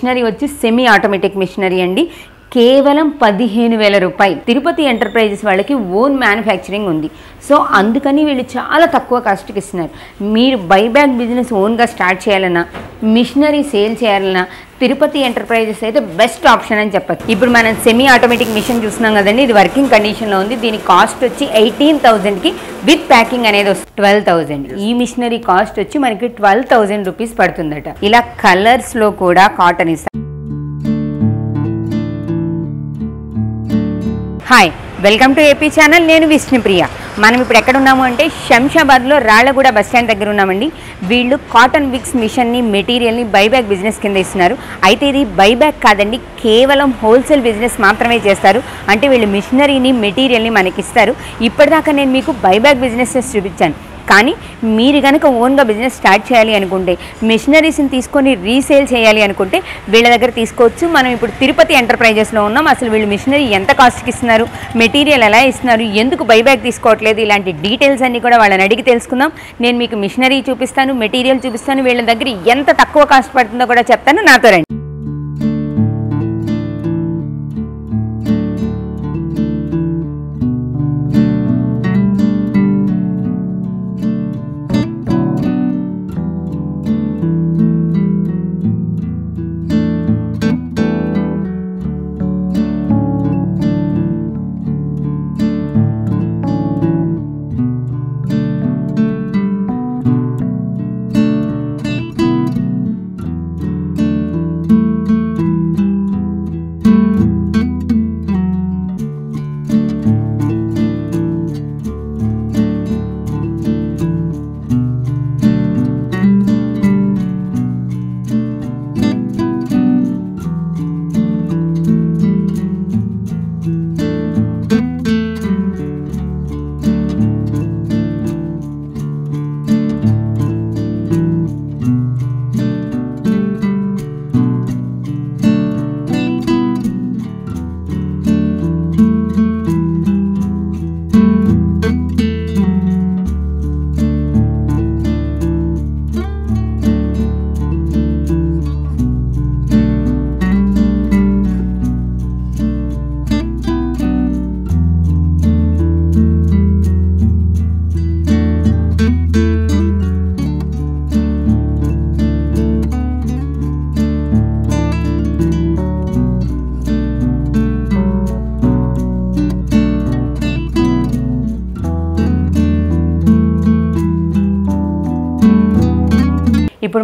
Machinery వచ్చి semi automatic machinery అండి. కేవలం పదిహేను వేల రూపాయలు తిరుపతి ఎంటర్ప్రైజెస్ వాళ్ళకి ఓన్ మ్యానుఫ్యాక్చరింగ్ ఉంది. సో అందుకని వీళ్ళు చాలా తక్కువ కాస్ట్కి ఇస్తున్నారు. మీరు బైబ్యాక్ బిజినెస్ ఓన్గా స్టార్ట్ చేయాలన్నా మిషనరీ సేల్ చేయాలన్నా తిరుపతి ఎంటర్ప్రైజెస్ అయితే బెస్ట్ ఆప్షన్ అని చెప్పచ్చు. ఇప్పుడు మనం సెమీ ఆటోమేటిక్ మిషన్ చూస్తున్నాం కదండి ఇది వర్కింగ్ కండిషన్లో ఉంది. దీని కాస్ట్ వచ్చి ఎయిటీన్ థౌజండ్కి విత్ ప్యాకింగ్ అనేది వస్తుంది. ట్వెల్వ్ థౌజండ్ ఈ మిషనరీ కాస్ట్ వచ్చి మనకి ట్వెల్వ్ థౌజండ్ రూపీస్ పడుతుందట. ఇలా కలర్స్లో కూడా కాటన్ ఇస్తారు. Hi welcome to AP channel నేను విష్ణుప్రియ. మనం ఇప్పుడు ఎక్కడ ఉన్నాము అంటే శంషాబాద్లో రాళ్ళగూడ బస్ స్టాండ్ దగ్గర ఉన్నామండి. వీళ్ళు కాటన్ విక్స్ మిషన్ని మెటీరియల్ని బైబ్యాక్ బిజినెస్ కింద ఇస్తున్నారు. అయితే ఇది బైబ్యాక్ కాదండి కేవలం హోల్సేల్ బిజినెస్ మాత్రమే చేస్తారు. అంటే వీళ్ళు మిషనరీని మెటీరియల్ని మనకి ఇస్తారు ఇప్పటిదాకా నేను మీకు బైబ్యాక్ బిజినెస్ చూపించాను. కానీ మీరు కనుక ఓన్గా బిజినెస్ స్టార్ట్ చేయాలి అనుకుంటే మిషనరీస్ని తీసుకొని రీసేల్ చేయాలి అనుకుంటే వీళ్ళ దగ్గర తీసుకోవచ్చు. మనం ఇప్పుడు తిరుపతి ఎంటర్ప్రైజెస్లో ఉన్నాం. అసలు వీళ్ళు మిషనరీ ఎంత కాస్ట్కి ఇస్తున్నారు? మెటీరియల్ ఎలా ఇస్తున్నారు? ఎందుకు బైబ్యాక్ తీసుకోవట్లేదు? ఇలాంటి డీటెయిల్స్ అన్నీ కూడా వాళ్ళని అడిగి తెలుసుకుందాం. నేను మీకు మిషనరీ చూపిస్తాను మెటీరియల్ చూపిస్తాను. వీళ్ళ దగ్గర ఎంత తక్కువ కాస్ట్ పడుతుందో కూడా చెప్తాను. నాతో రండి.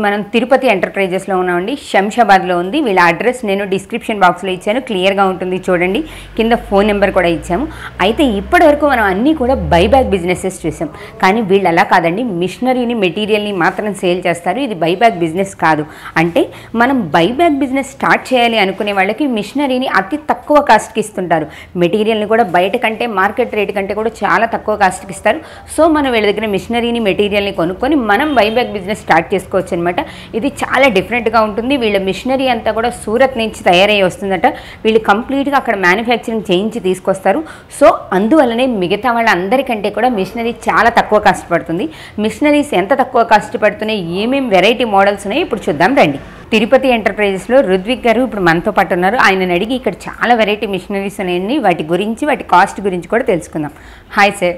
మనం తిరుపతి ఎంటర్ప్రైజెస్లో ఉన్నామండి. శంషాబాద్లో ఉంది. వీళ్ళ అడ్రస్ నేను డిస్క్రిప్షన్ బాక్స్లో ఇచ్చాను. క్లియర్గా ఉంటుంది చూడండి. కింద ఫోన్ నెంబర్ కూడా ఇచ్చాము. అయితే ఇప్పటివరకు మనం అన్నీ కూడా బైబ్యాక్ బిజినెసెస్ చూసాం. కానీ వీళ్ళు అలా కాదండి. మిషనరీని మెటీరియల్ని మాత్రం సేల్ చేస్తారు. ఇది బైబ్యాక్ బిజినెస్ కాదు. అంటే మనం బైబ్యాక్ బిజినెస్ స్టార్ట్ చేయాలి అనుకునే వాళ్ళకి మిషనరీని అతి తక్కువ కాస్ట్కి ఇస్తుంటారు. మెటీరియల్ని కూడా బయట కంటే మార్కెట్ రేట్ కంటే కూడా చాలా తక్కువ కాస్ట్కి ఇస్తారు. సో మనం వీళ్ళ దగ్గర మిషనరీని మెటీరియల్ని కొనుక్కొని మనం బైబ్యాక్ బిజినెస్ స్టార్ట్ చేసుకోవచ్చు అనమాట అనమాట. ఇది చాలా డిఫరెంట్గా ఉంటుంది. వీళ్ళ మిషనరీ అంతా కూడా సూరత్ నుంచి తయారై వస్తుందట. వీళ్ళు కంప్లీట్గా అక్కడ మ్యానుఫ్యాక్చరింగ్ చేయించి తీసుకొస్తారు. సో అందువల్లనే మిగతా వాళ్ళందరికంటే కూడా మిషనరీ చాలా తక్కువ కష్టపడుతుంది మిషనరీస్ ఎంత తక్కువ కష్టపడుతున్నాయి ఏమేమి వెరైటీ మోడల్స్ ఉన్నాయో? ఇప్పుడు చూద్దాం రండి. తిరుపతి ఎంటర్ప్రైజెస్లో రుద్విక్ గారు ఇప్పుడు మనతో పాటు ఉన్నారు. ఆయన అడిగి ఇక్కడ చాలా వెరైటీ మిషనరీస్ ఉన్నాయండి వాటి గురించి వాటి కాస్ట్ గురించి కూడా తెలుసుకుందాం. హాయ్ సార్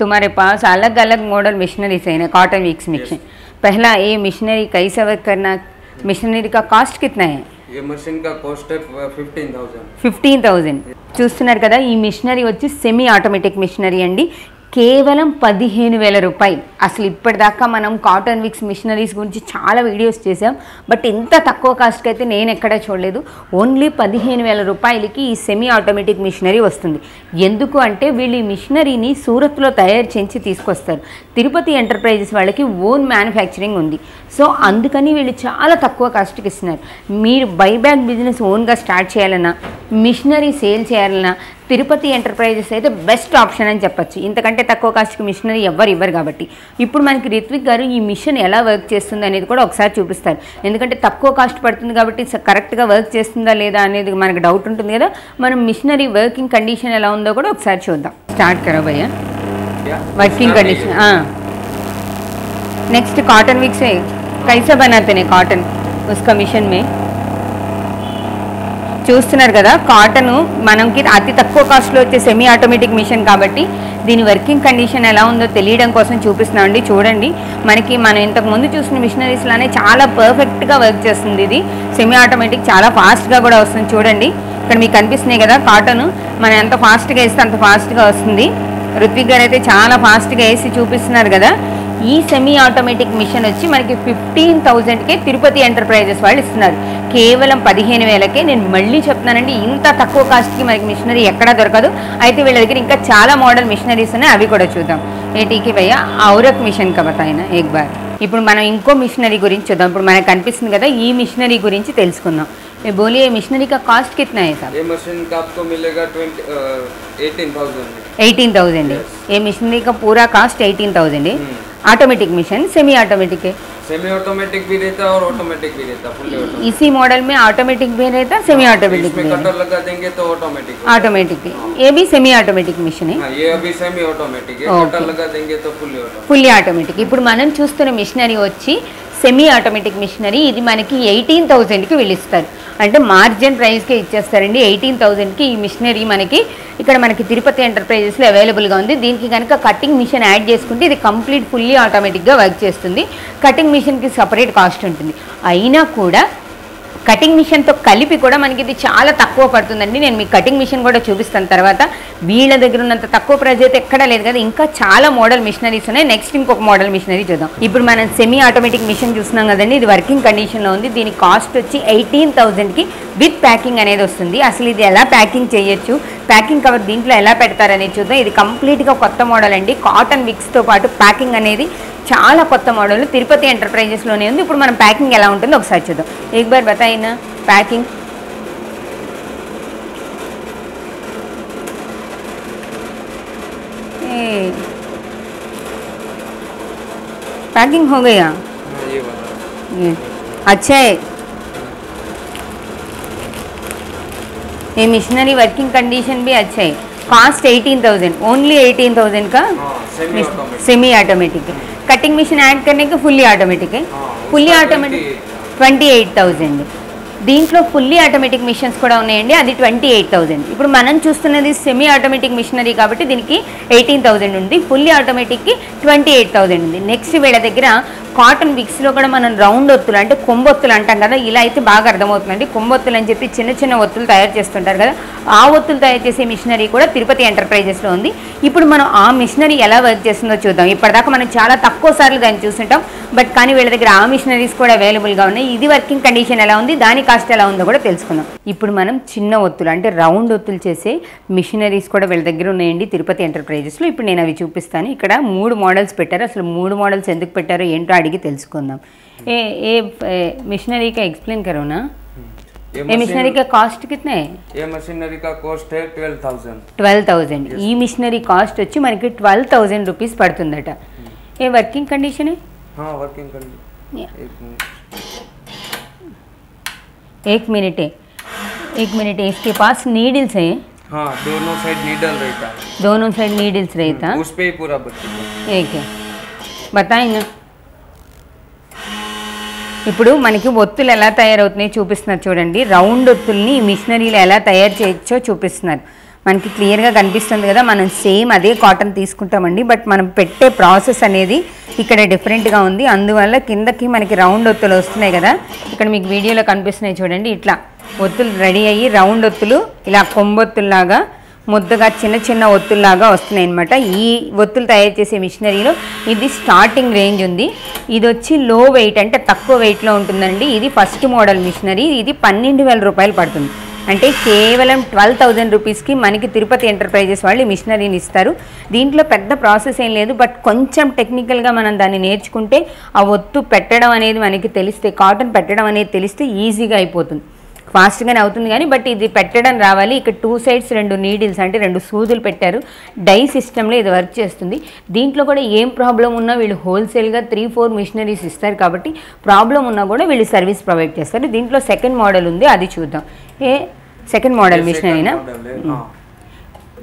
तुम्हारे पास अलग अलग मॉडल मशीनरीज है ना कॉटन विक्स मिशन पहला ये मशीनरी कैसे वर्क करना मशीनरी का कास्ट कितना है ये मशीन का कॉस्ट है फिफ्टीन थाउजेंड ఫిఫ్టీన్ థౌజండ్ చూస్తున్నారు కదా ఈ మిషనరీ వచ్చి సెమీ ఆటోమేటిక్ మిషనరీ అండి కేవలం పదిహేను వేల రూపాయలు అసలు ఇప్పటిదాకా మనం కాటన్ విక్స్ మిషనరీస్ గురించి చాలా వీడియోస్ చేసాం బట్ ఇంత తక్కువ కాస్ట్కి అయితే నేను ఎక్కడా చూడలేదు. ఓన్లీ పదిహేను వేల రూపాయలకి ఈ సెమీ ఆటోమేటిక్ మిషనరీ వస్తుంది. ఎందుకు అంటే వీళ్ళు ఈ మిషనరీని సూరత్లో తయారు చేయించి తీసుకొస్తారు. తిరుపతి ఎంటర్ప్రైజెస్ వాళ్ళకి ఓన్ మ్యానుఫ్యాక్చరింగ్ ఉంది. సో అందుకని వీళ్ళు చాలా తక్కువ కాస్ట్కి ఇస్తున్నారు. మీరు బైబ్యాక్ బిజినెస్ ఓన్గా స్టార్ట్ చేయాలన్నా మిషనరీ సేల్ చేయాలన్నా తిరుపతి ఎంటర్ప్రైజెస్ అయితే బెస్ట్ ఆప్షన్ అని చెప్పొచ్చు ఇంతకంటే తక్కువ కాస్ట్కి మిషనరీ ఎవ్వరు ఇవ్వరు కాబట్టి ఇప్పుడు మనకి రిత్విక్ గారు ఈ మిషన్ ఎలా వర్క్ చేస్తుంది అనేది కూడా ఒకసారి చూపిస్తారు ఎందుకంటే తక్కువ కాస్ట్ పడుతుంది కాబట్టి స- కరెక్ట్గా వర్క్ చేస్తుందా లేదా అనేది మనకు డౌట్ ఉంటుంది కదా మనం మిషనరీ వర్కింగ్ కండిషన్ ఎలా ఉందో కూడా ఒకసారి చూద్దాం స్టార్ట్ కరో భయ్యా क्या वर्किंग कंडीशन हाँ नेक्स्ट कॉटन विक्स है कैसे बनाते हैं कॉटन उसका मिशन में చూస్తున్నారు కదా కాటన్ మనకి అతి తక్కువ కాస్ట్లో వచ్చే సెమీ ఆటోమేటిక్ మిషన్ కాబట్టి దీని వర్కింగ్ కండిషన్ ఎలా ఉందో తెలియడం కోసం చూపిస్తున్నామండి చూడండి మనకి మనం ఇంతకు ముందు చూసిన మిషనరీస్లోనే చాలా పర్ఫెక్ట్గా వర్క్ చేస్తుంది ఇది. సెమీ ఆటోమేటిక్ చాలా ఫాస్ట్గా కూడా వస్తుంది. చూడండి ఇక్కడ మీకు కనిపిస్తున్నాయి కదా కాటన్. మనం ఎంత ఫాస్ట్గా వేస్తే అంత ఫాస్ట్గా వస్తుంది. ఋత్విక్ గారు అయితే చాలా ఫాస్ట్గా వేసి చూపిస్తున్నారు కదా. ఈ సెమీ ఆటోమేటిక్ మిషన్ వచ్చి మనకి ఫిఫ్టీన్ థౌజండ్కే తిరుపతి ఎంటర్ప్రైజెస్ వాళ్ళు ఇస్తున్నారు కేవలం పదిహేను వేలకే నేను మళ్ళీ చెప్తున్నానండి ఇంత తక్కువ కాస్ట్కి మనకి మిషనరీ ఎక్కడా దొరకదు అయితే వీళ్ళ దగ్గర ఇంకా చాలా మోడల్ మిషనరీస్ ఉన్నాయి అవి కూడా చూద్దాం ఏటీకి భయ్య ఔరక్ మిషన్ का बताइना एक बार ఇప్పుడు మనం ఇంకో మిషనరీ గురించి చూద్దాం ఇప్పుడు మనకు కనిపిస్తుంది కదా ఈ మిషనరీ గురించి తెలుసుకుందాం ये बोलिए मिशनरी का कॉस्ट कितना है साहब ये मशीन का आपको मिलेगा ट्वेंटी एटीन थाउजेंड में एटीन थाउजेंड है ये मिशनरी का पूरा कास्ट एटीन थाउजेंड है ऑटोमेटिक मिशन सेमी ऑटोमेटिक है सेमी ऑटोमेटिक भी रहता है और ऑटोमेटिक भी रहता है फुल्ली ऑटोमेटिक इसी मॉडल में ऑटोमेटिक भी रहता है सेमी ऑटोमेटिक इसमें भी कटर लगा देंगे तो ऑटोमेटिक ऑटोमेटिक ये भी सेमी ऑटोमेटिक मिशन है हाँ ये अभी सेमी ऑटोमेटिक है Okay. कटर लगा देंगे तो फुल्ली ऑटोमेटिक ఫుల్లీ ఆటోమేటిక్ ఇప్పుడు మనం చూస్తున్న మిషనరీ వచ్చి సెమీ ఆటోమేటిక్ మిషనరీ ఇది మనకి ఎయిటీన్ థౌజండ్కి వీళ్ళు అంటే మార్జిన్ ప్రైస్కే ఇచ్చేస్తారండి. ఎయిటీన్ థౌజండ్కి ఈ మిషనరీ మనకి ఇక్కడ మనకి తిరుపతి ఎంటర్ప్రైజెస్లో అవైలబుల్గా ఉంది. దీనికి కనుక కటింగ్ మిషన్ యాడ్ చేసుకుంటే ఇది కంప్లీట్ ఫుల్లీ ఆటోమేటిక్గా వర్క్ చేస్తుంది. కటింగ్ మిషన్కి సపరేట్ కాస్ట్ ఉంటుంది. అయినా కూడా కటింగ్ మిషన్తో కలిపి కూడా మనకి ఇది చాలా తక్కువ పడుతుందండి. నేను మీకు కటింగ్ మిషన్ కూడా చూపిస్తాను తర్వాత. వీళ్ళ దగ్గర ఉన్నంత తక్కువ ప్రైజ్ అయితే ఎక్కడా లేదు కదా. ఇంకా చాలా మోడల్ మిషనరీస్ ఉన్నాయి. నెక్స్ట్ ఇంకొక మోడల్ మిషనరీ చూద్దాం. ఇప్పుడు మనం సెమీ ఆటోమేటిక్ మిషన్ చూస్తున్నాం కదండి. ఇది వర్కింగ్ కండిషన్లో ఉంది. దీని కాస్ట్ వచ్చి ఎయిటీన్ థౌజండ్కి విత్ ప్యాకింగ్ అనేది వస్తుంది. అసలు ఇది ఎలా ప్యాకింగ్ చేయొచ్చు? ప్యాకింగ్ కవర్ దీంట్లో ఎలా పెడతారనేది చూద్దాం. ఇది కంప్లీట్గా కొత్త మోడల్ అండి. కాటన్ విక్స్తో పాటు ప్యాకింగ్ అనేది చాలా కొత్త మోడల్ తిరుపతి ఎంటర్ప్రైజెస్లోనే ఉంది ఇప్పుడు మనం ప్యాకింగ్ ఎలా ఉంటుందో ఒకసారి చూద్దాం एक बार बताइए ना पैकिंग पैकिंग हो गया हाँ ये वाला ये अच्छा है ये मिशनरी वर्किंग कंडीशन भी अच्छा है फास्ट 18,000 ओनली 18,000 का सेमी ऑटोमेटिक है कटिंग मशीन ऐड करने के फुली ऑटोमेटिक है। फुल्ली ऑटोमेटिक 28,000 దీంట్లో ఫుల్లీ ఆటోమేటిక్ మిషన్స్ కూడా ఉన్నాయండి. అది ట్వంటీ ఎయిట్ థౌజండ్ ఇప్పుడు మనం చూస్తున్నది సెమీ ఆటోమేటిక్ మిషనరీ కాబట్టి దీనికి ఎయిటీన్ థౌజండ్ ఉంది. ఫుల్లీ ఆటోమేటిక్కి ట్వంటీ ఎయిట్ థౌజండ్ ఉంది. నెక్స్ట్ వీళ్ళ దగ్గర కాటన్ విక్స్లో కూడా మనం రౌండ్ ఒత్తులు అంటే కొంబొత్తులు అంటాం కదా ఇలా అయితే బాగా అర్థమవుతుందండి. కొంబొత్తులు అని చెప్పి చిన్న చిన్న ఒత్తులు తయారు చేస్తుంటారు కదా ఆ ఒత్తులు తయారు చేసే మిషనరీ కూడా తిరుపతి ఎంటర్ప్రైజెస్లో ఉంది. ఇప్పుడు మనం ఆ మిషనరీ ఎలా వర్క్ చేస్తుందో చూద్దాం. ఇప్పటిదాకా మనం చాలా తక్కువ సార్లు దాన్ని చూస్తుంటాం. బట్ కానీ వీళ్ళ దగ్గర ఆ మిషనరీస్ కూడా అవైలబుల్గా ఉన్నాయి. ఇది వర్కింగ్ కండిషన్ ఎలా ఉంది? దాని కాస్ట్ ఎలా ఉందో కూడా తెలుసుకుందాం ఇప్పుడు మనం చిన్న ఒత్తులు అంటే రౌండ్ ఒత్తులు చేసే మిషనరీస్ కూడా వీళ్ళ దగ్గర ఉన్నాయండి తిరుపతి ఎంటర్ప్రైజెస్లో ఇప్పుడు నేను అవి చూపిస్తాను ఇక్కడ మూడు మోడల్స్ పెట్టారు అసలు మూడు మోడల్స్ ఎందుకు పెట్టారో ఏంటో అడిగి తెలుసుకుందాం ఏ ఏ మిషనరీ का एक्सप्लेन करो ना ये ये मिशनरी मशीन का कॉस्ट कितना है ये मशीनरी का कॉस्ट है ट्वेल्व थाउजेंड ట్వెల్వ్ థౌజండ్ ఈ మిషనరీ కాస్ట్ వచ్చి మనకి ట్వెల్వ్ థౌజండ్ రూపీస్ పడుతుందట ఏ వర్కింగ్ కండిషన్ हाँ वर्किंग कर ली Yeah. एक मिनट एक मिनट है एक मिनट है इसके पास नीडल्स है हाँ दोनों साइड नीडल रहता है दोनों साइड नीडल्स रहता उस पे ही पूरा बच्चे को एक है बताएं ना ఇప్పుడు మనకి ఒత్తులు ఎలా తయారవుతున్నాయి చూపిస్తున్నారు చూడండి రౌండ్ ఒత్తుల్ని ఈ మిషనరీలో ఎలా తయారు చేయొచ్చో చూపిస్తున్నారు మనకి క్లియర్గా కనిపిస్తుంది కదా మనం సేమ్ అదే కాటన్ తీసుకుంటామండి. బట్ మనం పెట్టే ప్రాసెస్ అనేది ఇక్కడ డిఫరెంట్గా ఉంది. అందువల్ల కిందకి మనకి రౌండ్ ఒత్తులు వస్తున్నాయి కదా. ఇక్కడ మీకు వీడియోలో కనిపిస్తున్నాయి చూడండి ఇట్లా ఒత్తులు రెడీ అయ్యి రౌండ్ ఒత్తులు ఇలా కొంబొత్తుల్లాగా ముద్దగా చిన్న చిన్న ఒత్తుల్లాగా వస్తున్నాయి అనమాట ఈ ఒత్తులు తయారు చేసే మిషనరీలో ఇది స్టార్టింగ్ రేంజ్ ఉంది. ఇది వచ్చి లో వెయిట్ అంటే తక్కువ వెయిట్లో ఉంటుందండి. ఇది ఫస్ట్ మోడల్ మిషనరీ. ఇది పన్నెండు వేల రూపాయలు పడుతుంది. అంటే కేవలం ట్వెల్వ్ థౌజండ్ రూపీస్కి మనకి తిరుపతి ఎంటర్ప్రైజెస్ వాళ్ళు మిషనరీని ఇస్తారు. దీంట్లో పెద్ద ప్రాసెస్ ఏం లేదు. బట్ కొంచెం టెక్నికల్గా మనం దాన్ని నేర్చుకుంటే ఆ ఒత్తు పెట్టడం అనేది మనకి తెలిస్తే కాటన్ పెట్టడం అనేది తెలిస్తే ఈజీగా అయిపోతుంది. ఫాస్ట్గానే అవుతుంది కానీ బట్ ఇది పెట్టడం రావాలి. ఇక్కడ టూ సైడ్స్ రెండు నీడిల్స్ అంటే రెండు సూదులు పెట్టారు. డై సిస్టంలో ఇది వర్క్ చేస్తుంది. దీంట్లో కూడా ఏం ప్రాబ్లం ఉన్నా వీళ్ళు హోల్సేల్గా త్రీ ఫోర్ మిషనరీస్ ఇస్తారు కాబట్టి ప్రాబ్లం ఉన్నా కూడా వీళ్ళు సర్వీస్ ప్రొవైడ్ చేస్తారు. దీంట్లో సెకండ్ మోడల్ ఉంది అది చూద్దాం. ఏ సెకండ్ మోడల్ మిషనరీనా?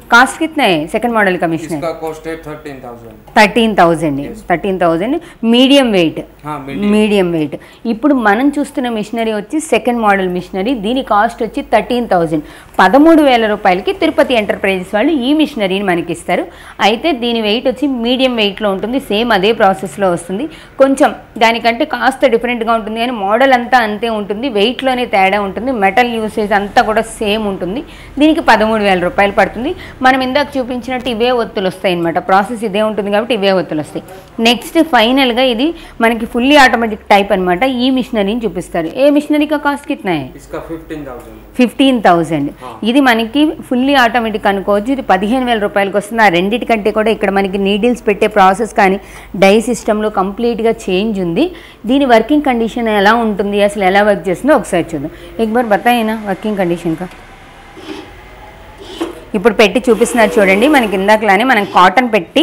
कास्ट कितना है सेकंड मॉडल का मिशनरी इसका कॉस्ट है thirteen thousand thirteen thousand thirteen thousand medium weight हाँ मीडियम మీడియం వెయిట్ ఇప్పుడు మనం చూస్తున్న మిషనరీ వచ్చి సెకండ్ మోడల్ మిషనరీ దీని కాస్ట్ వచ్చి థర్టీన్ థౌజండ్ పదమూడు వేల రూపాయలకి తిరుపతి ఎంటర్ప్రైజెస్ వాళ్ళు ఈ మిషనరీని మనకి ఇస్తారు అయితే దీని వెయిట్ వచ్చి మీడియం వెయిట్లో ఉంటుంది సేమ్ అదే ప్రాసెస్లో వస్తుంది కొంచెం దానికంటే కాస్త డిఫరెంట్గా ఉంటుంది కానీ మోడల్ అంతా అంతే ఉంటుంది వెయిట్లోనే తేడా ఉంటుంది మెటల్ యూసేజ్ అంతా కూడా సేమ్ ఉంటుంది దీనికి పదమూడు వేల రూపాయలు పడుతుంది మనం ఇందాక చూపించినట్టు ఇవే ఒత్తులు వస్తాయి అనమాట ప్రాసెస్ ఇదే ఉంటుంది కాబట్టి ఇవే ఒత్తులు వస్తాయి నెక్స్ట్ ఫైనల్గా ఇది మనకి ఫుల్లీ ఆటోమేటిక్ టైప్ అనమాట ఈ మిషనరీని చూపిస్తారు ఏ మిషనరీకా కాస్ట్ కిట్నా है इसका फिफ्टीन थाउजेंड ఫిఫ్టీన్ థౌజండ్ ఇది మనకి ఫుల్లీ ఆటోమేటిక్ అనుకోవచ్చు ఇది పదిహేను వేల రూపాయలకి వస్తుంది ఆ రెండింటికంటే కూడా ఇక్కడ మనకి నీడిల్స్ పెట్టే ప్రాసెస్ కానీ డై సిస్టంలో కంప్లీట్గా చేంజ్ ఉంది దీని వర్కింగ్ కండిషన్ ఎలా ఉంటుంది అసలు ఎలా వర్క్ చేస్తుందో ఒకసారి చూద్దాం ఎక్ బార్ బతాయినా వర్కింగ్ కండిషన్ కా ఇప్పుడు పెట్టి చూపిస్తున్నారు చూడండి. మనకి ఇందాకలానే మనం కాటన్ పెట్టి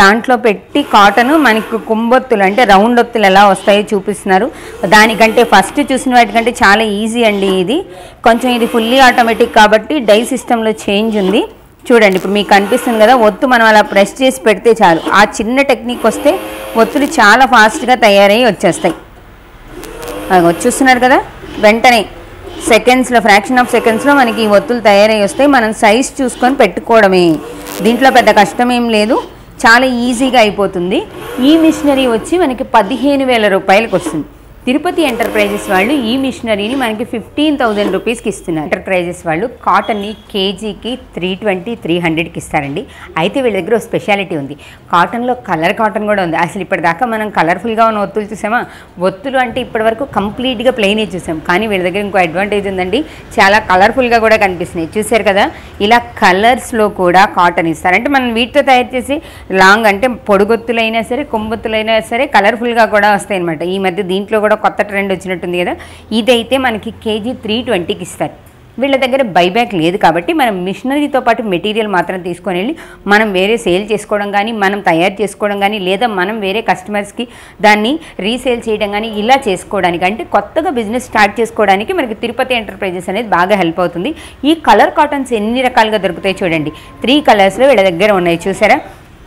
దాంట్లో పెట్టి కాటన్ మనకి కుంబొత్తులు అంటే రౌండ్ ఒత్తులు ఎలా వస్తాయో చూపిస్తున్నారు. దానికంటే ఫస్ట్ చూసిన వాటికంటే చాలా ఈజీ అండి ఇది. కొంచెం ఇది ఫుల్లీ ఆటోమేటిక్ కాబట్టి డై సిస్టంలో చేంజ్ ఉంది. చూడండి ఇప్పుడు మీకు కనిపిస్తుంది కదా ఒత్తు మనం అలా ప్రెస్ చేసి పెడితే చాలు. ఆ చిన్న టెక్నిక్ వస్తే ఒత్తులు చాలా ఫాస్ట్గా తయారయ్యి వచ్చేస్తాయి. చూస్తున్నారు కదా? వెంటనే సెకండ్స్లో ఫ్రాక్షన్ ఆఫ్ సెకండ్స్లో మనకి ఈ ఒత్తులు తయారై వస్తాయి. మనం సైజ్ చూసుకొని పెట్టుకోవడమే. దీంట్లో పెద్ద కష్టం ఏం లేదు. చాలా ఈజీగా అయిపోతుంది. ఈ మిషనరీ వచ్చి మనకి పదిహేను వేల రూపాయలకు వస్తుంది. తిరుపతి ఎంటర్ప్రైజెస్ వాళ్ళు ఈ మిషనరీని మనకి ఫిఫ్టీన్ థౌజండ్ రూపీస్కి ఇస్తున్నారు. ఎంటర్ప్రైజెస్ వాళ్ళు కాటన్ని కేజీకి త్రీ ట్వంటీ త్రీ హండ్రెడ్కి ఇస్తారండి. అయితే వీళ్ళ దగ్గర ఒక స్పెషాలిటీ ఉంది. కాటన్లో కలర్ కాటన్ కూడా ఉంది. అసలు ఇప్పటిదాకా మనం కలర్ఫుల్గా ఉన్న ఒత్తులు చూసామా? ఒత్తులు అంటే ఇప్పటివరకు కంప్లీట్గా ప్లెయినే చూసాం. కానీ వీళ్ళ దగ్గర ఇంకో అడ్వాంటేజ్ ఉందండి. చాలా కలర్ఫుల్గా కూడా కనిపిస్తున్నాయి. చూసారు కదా? ఇలా కలర్స్లో కూడా కాటన్ ఇస్తారు అంటే మనం వీటితో తయారు చేసి లాంగ్ అంటే పొడుగొత్తులైనా సరే కొమ్మొత్తులైనా సరే కలర్ఫుల్గా కూడా వస్తాయి అనమాట ఈ మధ్య దీంట్లో కూడా కొత్త ట్రెండ్ వచ్చినట్టుంది కదా. ఇదైతే మనకి కేజీ త్రీ ట్వంటీకి ఇస్తారు. వీళ్ళ దగ్గర బైబ్యాక్ లేదు కాబట్టి మనం మిషనరీతో పాటు మెటీరియల్ మాత్రం తీసుకొని వెళ్ళి మనం వేరే సేల్ చేసుకోవడం కానీ మనం తయారు చేసుకోవడం కానీ లేదా మనం వేరే కస్టమర్స్కి దాన్ని రీసేల్ చేయడం కానీ ఇలా చేసుకోవడానికి అంటే కొత్తగా బిజినెస్ స్టార్ట్ చేసుకోవడానికి మనకి తిరుపతి ఎంటర్ప్రైజెస్ అనేది బాగా హెల్ప్ అవుతుంది. ఈ కలర్ కాటన్స్ ఎన్ని రకాలుగా దొరుకుతాయి చూడండి. త్రీ కలర్స్లో వీళ్ళ దగ్గర ఉన్నాయి చూసారా?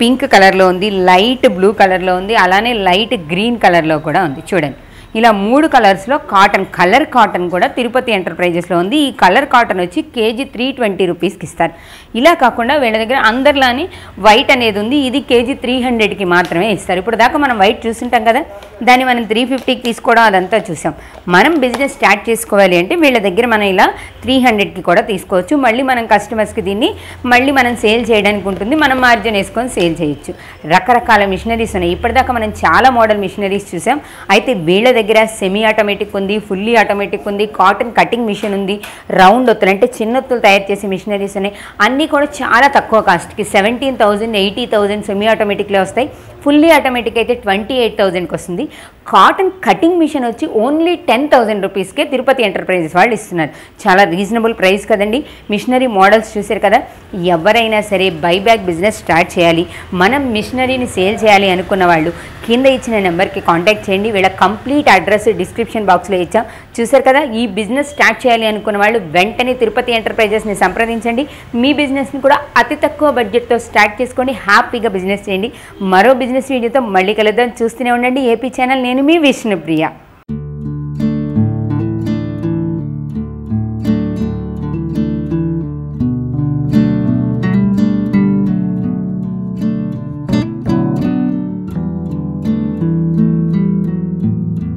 పింక్ కలర్లో ఉంది లైట్ బ్లూ కలర్లో ఉంది అలానే లైట్ గ్రీన్ కలర్లో కూడా ఉంది. చూడండి. ఇలా మూడు కలర్స్లో కాటన్ కలర్ కాటన్ కూడా తిరుపతి ఎంటర్ప్రైజెస్లో ఉంది. ఈ కలర్ కాటన్ వచ్చి కేజీ త్రీ ట్వంటీ రూపీస్కి ఇస్తారు. ఇలా కాకుండా వీళ్ళ దగ్గర అందరిలోని వైట్ అనేది ఉంది. ఇది కేజీ త్రీ హండ్రెడ్కి మాత్రమే ఇస్తారు. ఇప్పుడు దాకా మనం వైట్ చూసింటాం కదా దాన్ని మనం త్రీ ఫిఫ్టీకి తీసుకోవడం అదంతా చూసాం. మనం బిజినెస్ స్టార్ట్ చేసుకోవాలి అంటే వీళ్ళ దగ్గర మనం ఇలా త్రీ హండ్రెడ్కి కూడా తీసుకోవచ్చు. మళ్ళీ మనం కస్టమర్స్కి దీన్ని మళ్ళీ మనం సేల్ చేయడానికి ఉంటుంది. మనం మార్జిన్ వేసుకొని సేల్ చేయొచ్చు. రకరకాల మిషనరీస్ ఉన్నాయి. ఇప్పటిదాకా మనం చాలా మోడల్ మిషనరీస్ చూసాం. అయితే వీళ్ళ దగ్గర సెమీ ఆటోమేటిక్ ఉంది ఫుల్లీ ఆటోమేటిక్ ఉంది కాటన్ కటింగ్ మిషన్ ఉంది రౌండ్ ఒత్తులు అంటే చిన్న ఒత్తులు తయారు చేసే మిషనరీస్ ఉన్నాయి. అన్నీ కూడా చాలా తక్కువ కాస్ట్కి seventeen thousand eighty thousand semi ఆటోమేటిక్లో వస్తాయి. ఫుల్లీ ఆటోమేటిక్ అయితే ట్వంటీ ఎయిట్ థౌజండ్కి వస్తుంది. కాటన్ కటింగ్ మిషన్ వచ్చి ఓన్లీ టెన్ థౌజండ్ రూపీస్కే తిరుపతి ఎంటర్ప్రైజెస్ వాళ్ళు ఇస్తున్నారు. చాలా రీజనబుల్ ప్రైస్ కదండి. మిషనరీ మోడల్స్ చూసారు కదా. ఎవరైనా సరే బైబ్యాక్ బిజినెస్ స్టార్ట్ చేయాలి. మనం మిషనరీని సేల్ చేయాలి అనుకున్న వాళ్ళు కింద ఇచ్చిన నెంబర్కి కాంటాక్ట్ చేయండి. వీళ్ళ కంప్లీట్ అడ్రస్ డిస్క్రిప్షన్ బాక్స్లో ఇచ్చాం. చూసారు కదా ఈ బిజినెస్ స్టార్ట్ చేయాలి అనుకున్న వాళ్ళు వెంటనే తిరుపతి ఎంటర్ప్రైజెస్ని సంప్రదించండి. మీ బిజినెస్ని కూడా అతి తక్కువ బడ్జెట్తో స్టార్ట్ చేసుకోండి. హ్యాపీగా బిజినెస్ చేయండి. మరో బిజినెస్ బిజినెస్ వీడియోతో మళ్ళీ కలుద్దాం. చూస్తూనే ఉండండి. ఏపీ ఛానల్ నేను మీ విష్ణుప్రియ.